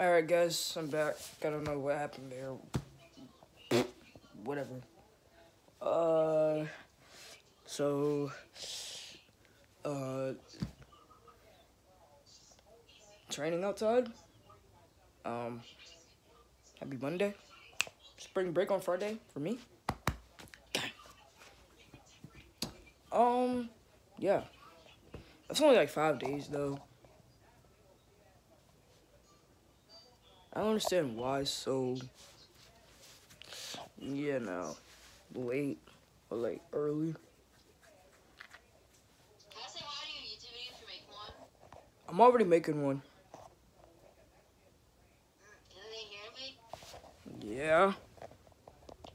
Alright, guys, I'm back. I don't know what happened there. Whatever. Uh, so, uh, training outside. Um, happy Monday. Spring break on Friday for me. Um, yeah. It's only like five days though. I don't understand why so yeah now late or like early. You? I'm already making one. Yeah.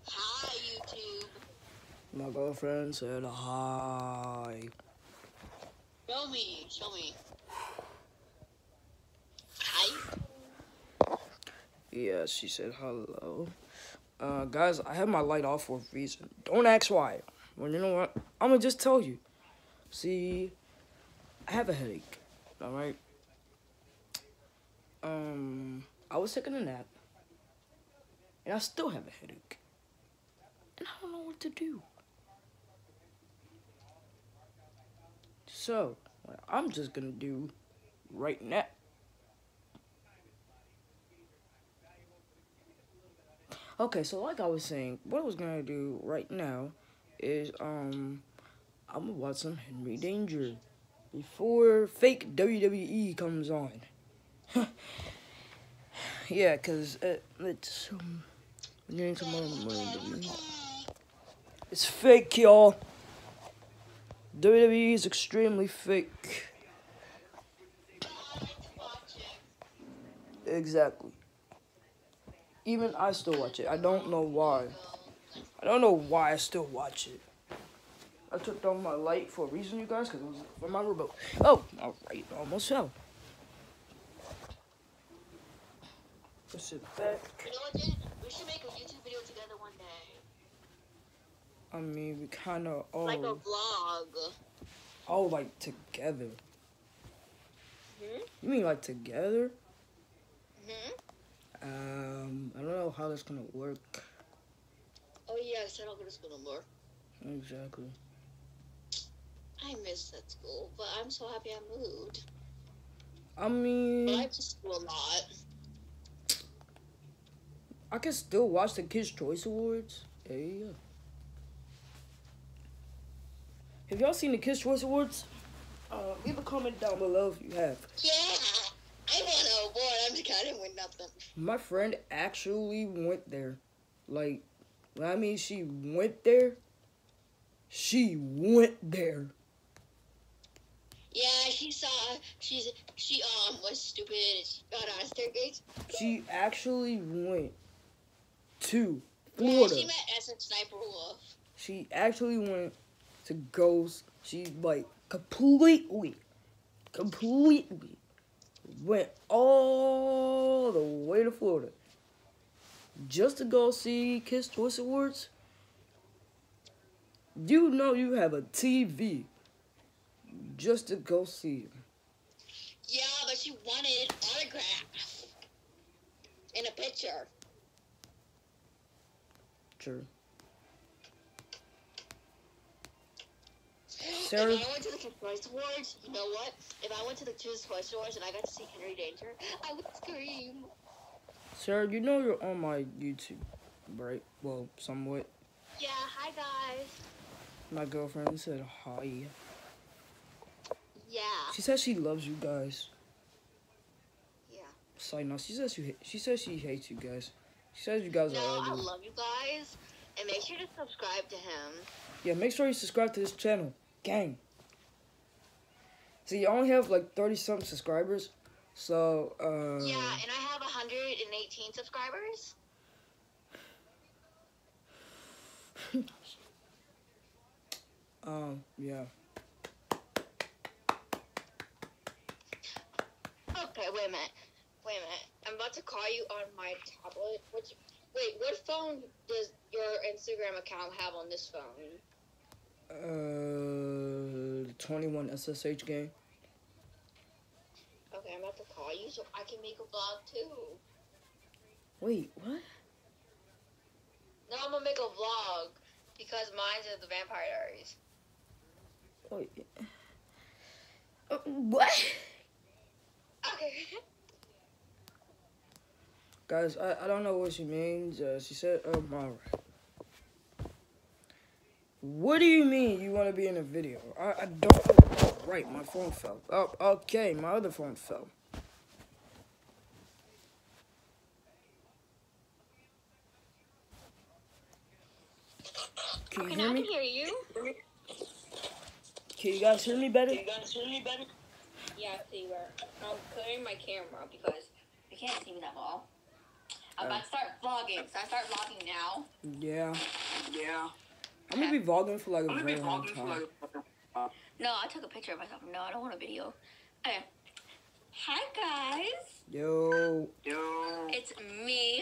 Hi, YouTube. My girlfriend said hi. Show me. Show me. Yeah, she said hello. Uh, guys, I have my light off for a reason. Don't ask why. Well, you know what? I'm gonna just tell you. See, I have a headache. All right. Um, I was taking a nap, and I still have a headache, and I don't know what to do. So, I'm just gonna do right now. Okay, so like I was saying, what I was gonna do right now is um I'm gonna watch some Henry Danger before fake WWE comes on. yeah, cause it, it's um getting some more money. It's fake, y'all. WWE is extremely fake. Exactly. Even I still watch it. I don't know why. I don't know why I still watch it. I took down my light for a reason, you guys, because it was for my remote. Oh, alright, almost fell. Push it back. You know what, Jen? We should make a YouTube video together one day. I mean, we kind of all, Like a vlog. all like together. Hmm? You mean like together? Hmm? Um, I don't know how that's gonna work. Oh, yeah, I said I'll go to school no more. Exactly. I miss that school, but I'm so happy I moved. I But I miss school a lot. I can still watch the Kids' Choice Awards. You go. Have y'all seen the Kids' Choice Awards? Uh, leave a comment down below if you have. Yeah! I won an award. I'm just I didn't win nothing. My friend actually went there. Like, I mean she went there, she went there. Yeah, she saw. She's she um was stupid. and She got on a staircase. She actually went to Yeah, Florida. she met SSSniperWolf. She actually went to Ghost. She like completely, completely went all the way to Florida just to go see Kids' Choice Awards. You know you have a TV just to go see. Yeah, but she wanted an autograph and a picture. Sure. If I went to the Kids Choice Awards, you know what? If I went to the Kids Choice Awards and I got to see Henry Danger, I would scream. Sarah, you know you're on my YouTube, right? Well, somewhat. Yeah, hi guys. My girlfriend said hi. Yeah, She says she loves you guys. yeah. Side note, she says she she says she hates you guys. She says you guys No, are I love you guys, and make sure to subscribe to him. Yeah, make sure you subscribe to this channel, gang. See, you only have like thirty something subscribers, so uh. Yeah, and I have 118 subscribers. Um, yeah. Okay, wait a minute. Wait a minute. I'm about to call you on my tablet. Which, wait, what phone does your Instagram account have on this phone? Uh, twenty one SSH game. Okay, I'm about to call you so I can make a vlog too. Wait, what? No, I'm gonna make a vlog because mine's is the Vampire Diaries. Wait. Uh, what? Okay. Guys, I, I don't know what she means. Uh, she said, uh, Mara. What do you mean you want to be in a video? I, I don't. Right, my phone fell. Oh, okay, my other phone fell. Can you Okay, hear now I can hear you. Can you guys hear me better? Can you guys hear me better? Yeah, so you were. I'm clearing my camera because I can't see me that well. I'm Uh. about to start vlogging, so I start vlogging now. Yeah. Yeah. I'm gonna be vlogging for like a I'm very long time. like No, I took a picture of myself. No, I don't want a video. Okay. Hi guys, Yo. yo. it's me.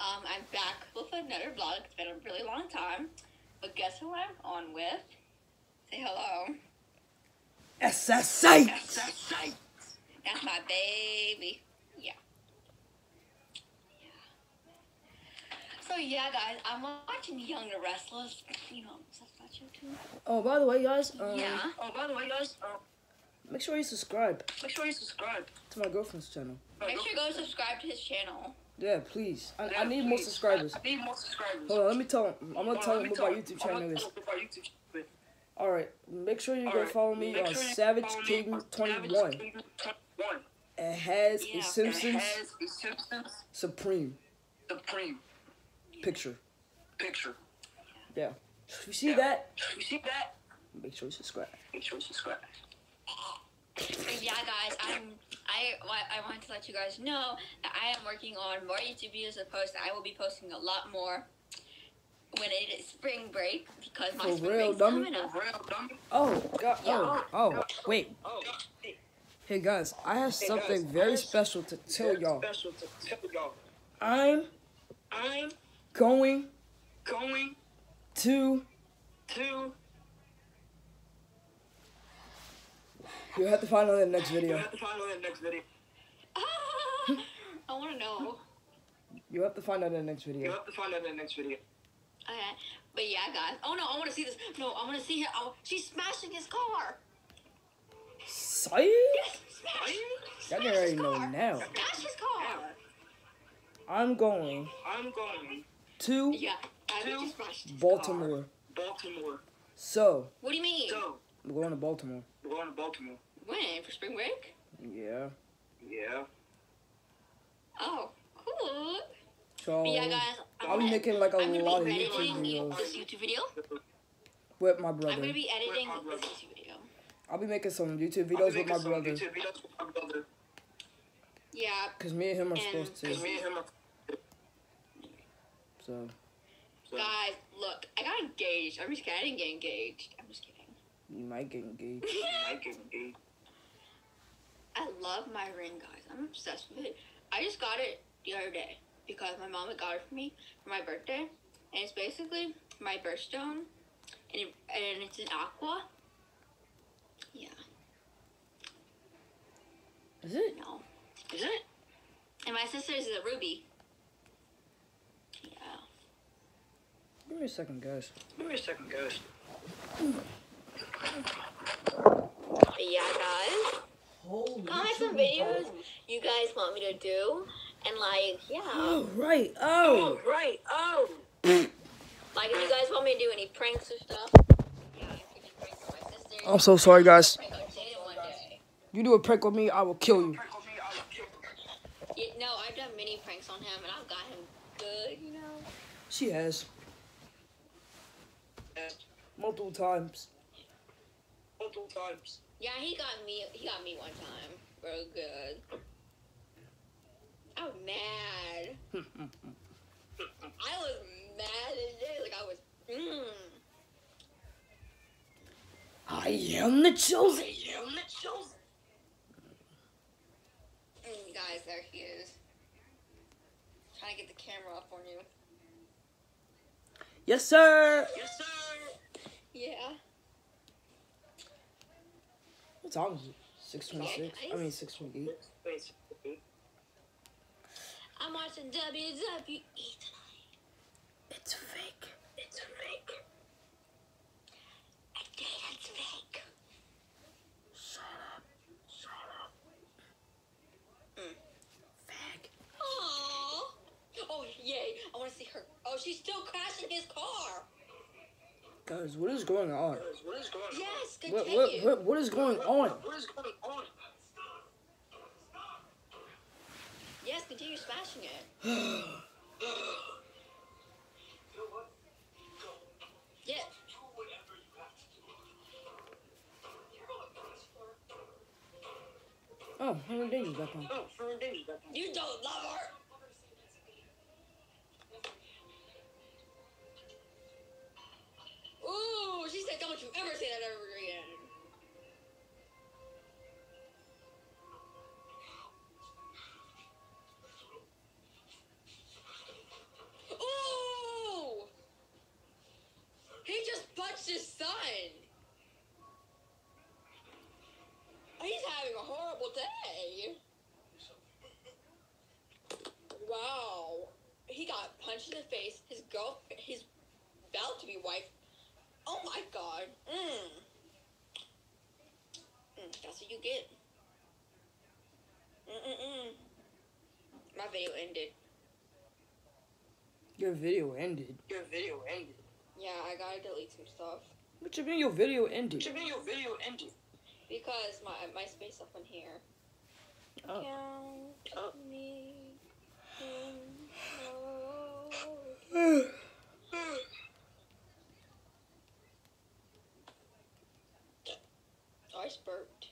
Um, I'm back with another vlog. It's been a really long time, but guess who I'm on with? Say hello. SSA. SSA. That's my baby. Yeah. Yeah. So yeah, guys, I'm watching Young and the Restless. You know, is that not you too? Oh, by the way, guys, um, yeah. Oh, by the way, guys, uh, make sure you subscribe make sure you subscribe. to my girlfriend's channel. Make sure you go subscribe to his channel. Yeah, please. I, I Yeah, need more subscribers. I need more subscribers. Hold on, let me tell him. I'm gonna Hold tell him what my YouTube channel is. gonna tell him what our YouTube channel is. All right, make sure you go Alright, follow me make on sure Savage follow King 21. Savage King 21. It has Yeah. a Simpsons It has a Simpsons Supreme Supreme picture. picture. Yeah. If you see Yeah. that, You see that? make sure you subscribe. Make sure you subscribe. Yeah, guys, I'm. I I wanted to let you guys know that I am working on more YouTube videos to post. I will be posting a lot more when it is spring break because my For spring real, break's dummy? coming up. Real dummy. Oh, God. Oh, yeah. Oh, oh, wait. Oh, Hey, guys, I have Hey, something guys, very special to tell very y'all. Special to tell y'all. I'm I'm going going to. to. You have to find out in the next video. You video. have to find out in the next video. I want to know. You have to find out in the next video. You have to find out in the next video. Okay, but yeah, guys. Oh no, I want to see this. No, I want to see her. Oh, she's smashing his car. Say? Yes, smash. Y'all Smash already know now. Smash his car. I'm going I'm going to Yeah, I To just smashed Baltimore. Baltimore. So, What do you mean? So We're going to Baltimore. we're going to Baltimore. When for spring break? Yeah. Yeah. Oh, cool. So, But yeah, guys, I'm I'll be gonna- making like a I'm gonna lot of YouTube videos this YouTube video. with my brother. I'm gonna be editing this. YouTube video. I'll be making some YouTube I'll be videos with my some brother. YouTube videos with my brother. Yeah, Cause me and him are And- supposed to. Cause me and him are. So, So, guys, look, I got engaged. I'm just kidding. I didn't get engaged. I'm just kidding. you might get engaged. I can be. I love my ring, guys. I'm obsessed with it. I just got it the other day because my mom had got it for me for my birthday, and it's basically my birthstone, and it, and it's an aqua. Yeah, Is it? no. Is it? And my sister's is a ruby. Yeah. Give me a second, guys. Give me a second, guys. Yeah, guys. Comment some videos you guys want me to do, and like, yeah. Oh, right. Oh. oh right. Oh. Like, if you guys want me to do any pranks or stuff, yeah, I can do pranks on my sister. I'm so sorry, guys. Prank on Jaden one day. You do a prank with me, I will kill you. On me, I will kill you. Yeah, no, I've done many pranks on him, and I've got him good, you know. She has. Multiple times. Multiple times. Yeah, he got me. He got me one time, real good. I was mad. I was mad as shit. Like I was. Mm. I am the chosen. I am the chosen. Mm, guys, there he is. Trying to get the camera up on you. Yes, sir. Yes, sir. Yeah. What time is it? 626? I mean, 628. I'm watching WWE tonight. It's fake. It's fake. I think it's fake. Shut up. Shut up. Mm. Fag. Aww. Oh, yay. I want to see her. Oh, she's still crashing his car. Guys, what is going on? Guys, what is going on? Yes, What, continue. what, what, what is going on? What is going on? Yes, continue smashing it. Yeah. Oh, Henry Danger's back on. Oh, for days back. You don't love her. Ooh, she said, don't you ever say that ever again. Ooh! He just punched his son. He's having a horrible day. Wow. He got punched in the face. His girl, his about to be wife. Oh my god. Mm. Mm, that's what you get. Mm-mm-mm. My video ended. Your video ended. Your video ended. Yeah, I gotta delete some stuff. What you mean your video ended? What you mean your video ended? Because my my space up in here. Oh. Count Oh. me. in, oh. Oh, I just burped.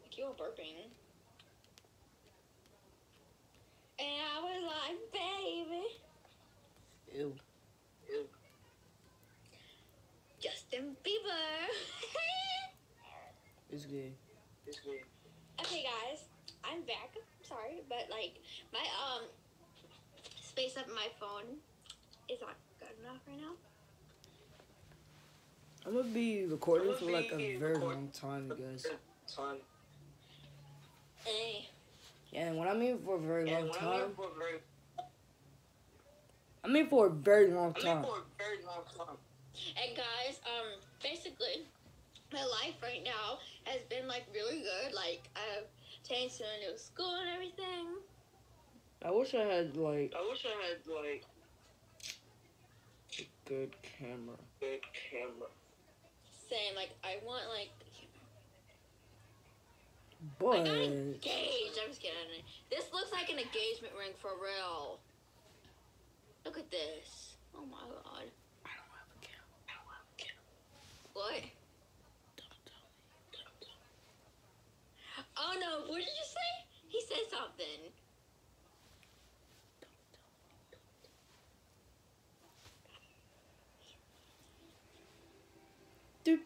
Like you were burping. And I was like, baby. Ew. Ew. Justin Bieber. It's gay. It's good. okay, guys. I'm back. I'm sorry, but like, my, um, space up my phone is not good enough right now. I'm gonna be recording I'm for like a very long time, guys. Time. Yeah, and when I mean for a very And long when I mean time, for a very, I mean for a very long I mean time. for a very long time. And guys, um, basically, my life right now has been like really good. Like I've changed to a new school and everything. I wish I had like I wish I had like a good camera. good camera. Same, like I want like Boy. I got engaged. I'm just kidding. This looks like an engagement ring for real. Look at this. Oh my god. I don't have a camera. I don't have a camera. What? Don't tell me. Oh no, what did you say? He said something. His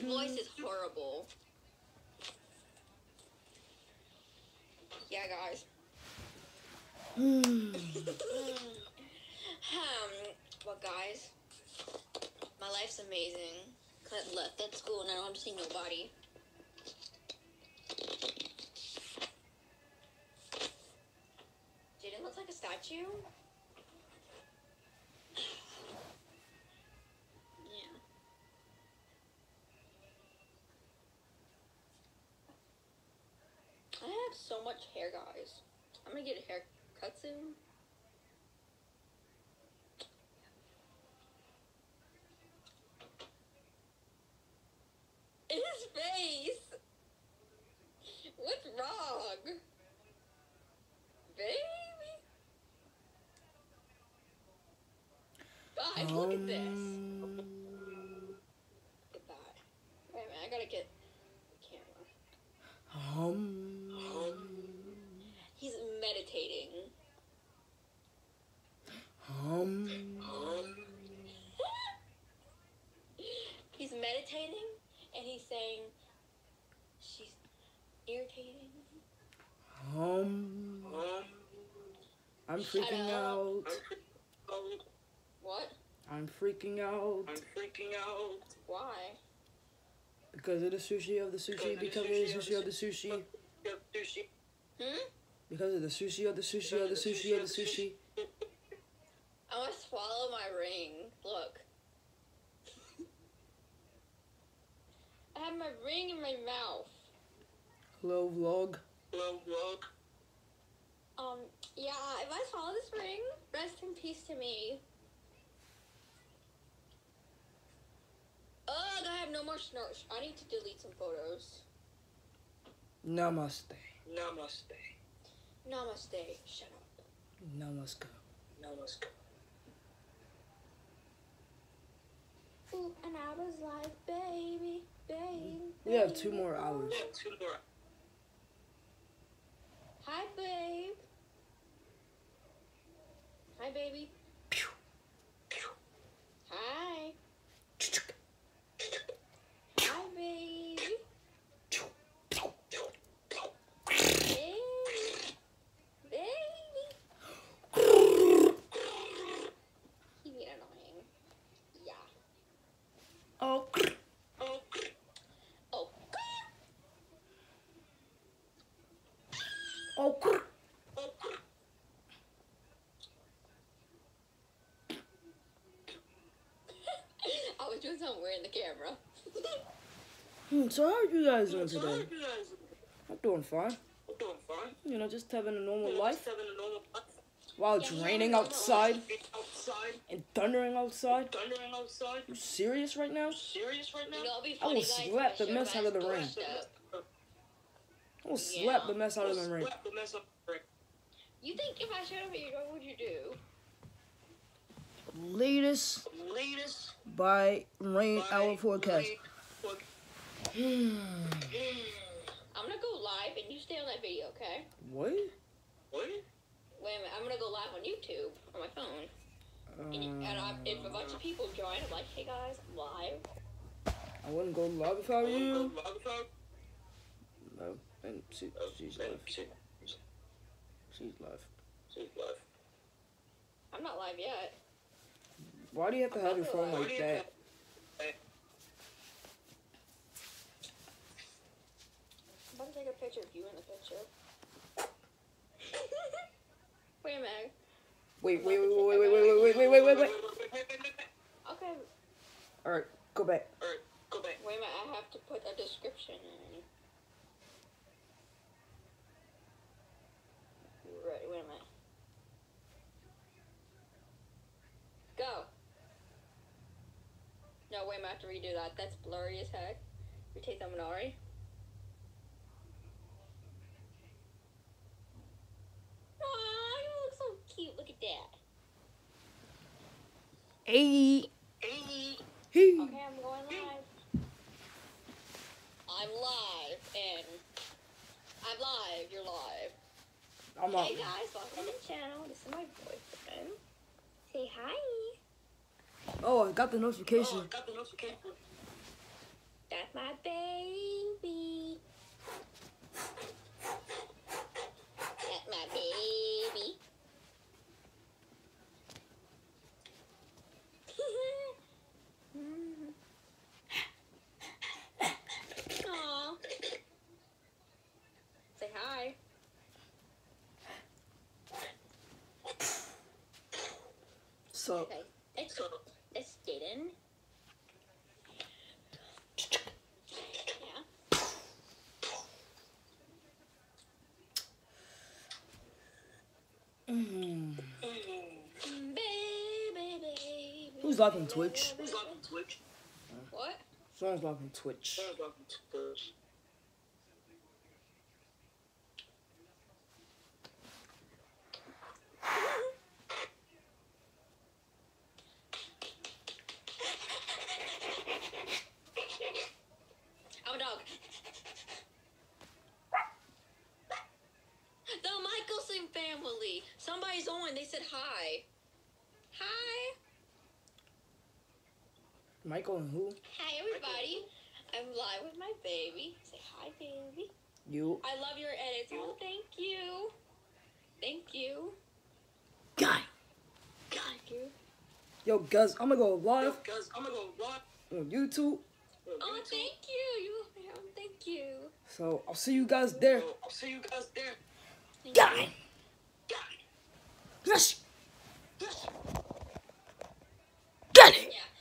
voice is horrible. Yeah, guys. Hmm. um, well, guys, my life's amazing. 'Cause I left that school and I don't have to see nobody. Jaden looks like a statue. Yeah. I have so much hair, guys. I'm gonna get a haircut soon. His face. What's wrong? Baby. Guys, look at this. Um, Look at that. Wait a minute, I gotta get the camera. Um. He's meditating. Um. Um, he's meditating and he's saying she's irritating. Um. um, I'm freaking out. um, What? I'm freaking out I'm freaking out. Why? because of the sushi of the sushi. Because of the sushi of the sushi. Yep, sushi. Hmm? Because of the sushi of the sushi of the sushi of the sushi. I want to swallow my ring. Look. I have my ring in my mouth. Hello vlog. Hello, vlog. Um, yeah, if I swallow this ring, rest in peace to me. Ugh, I have no more snores. I need to delete some photos. Namaste. Namaste. Namaste. Shut up. Namaste. Namaste. Ooh, and I was like, baby, baby. We have two more hours. Two more. Hi, babe. Hi, baby. Pew. Hi. Hi, baby. Baby. Baby. He being annoying. Yeah. Oh. Oh, Oh. Oh. oh. I was doing something weird in the camera. Hmm, so how are you guys doing So how today? you guys? I'm doing fine. I'm doing fine. You know, just having a normal You know, life just having a normal life. while it's Yeah, raining outside outside. and thundering outside. Thundering outside. You serious right now? Serious right now? You know, it'll I will funny, guys. slap the mess out of the rain. doorstep. I will slap the mess out of the ring. Slap the mess up the ring. You think if I showed up at your door, what would you do? Latest Latest by rain by hour forecast. rain forecast. Hmm. I'm gonna go live and you stay on that video, okay? what? What? Wait a minute, I'm gonna go live on YouTube on my phone. And, you- and I, if a bunch of people join, I'm like, hey guys, I'm live. I wouldn't go live if I were you. No, and she, she's Oh, live. She's live. She's live. I'm not live yet. Why do you have to have your phone like that? have- I'm about to take a picture of you in the picture. wait a minute. Wait, wait, wait, wait, wait, wait, wait, wait, wait, wait, wait, wait. Okay, All right, go back. Alright, go back. wait a minute, I have to put a description in. Right, wait a minute. Go. No, wait a minute, I have to redo that. That's blurry as heck. Retake that Minari. Aw, you look so cute. Look at that. Hey, Hey. hey. Okay, I'm going live. I'm live, and I'm live. You're live. I'm up. Hey guys, welcome to the channel. This is my boyfriend. Say hi. Oh, I got the Oh, notification. I got the notification. That's my baby. That's my baby. Aw. Say hi. So, Okay, that's that's Jaden. Yeah. mm, Baby, baby. Who's live on Twitch? Who's live on Twitch? What? someone's live on Twitch. Who's live on Twitch? I'm a dog. The Michelson family. Somebody's on. They said hi. Hi. Michael and who? Hi, everybody. I'm live with my baby. Say hi, baby. You. I love your edits. Oh, thank you. Thank you. Guy. Guy, dude. Yo, Guz, I'm gonna go live. Yo, Guz, I'm gonna go live. On YouTube. Oh, YouTube. thank you. You oh, thank you. So, I'll see you guys there. So, I'll see you guys there. Thank Guy. Guy. Yes. Yes. Get it. Yeah.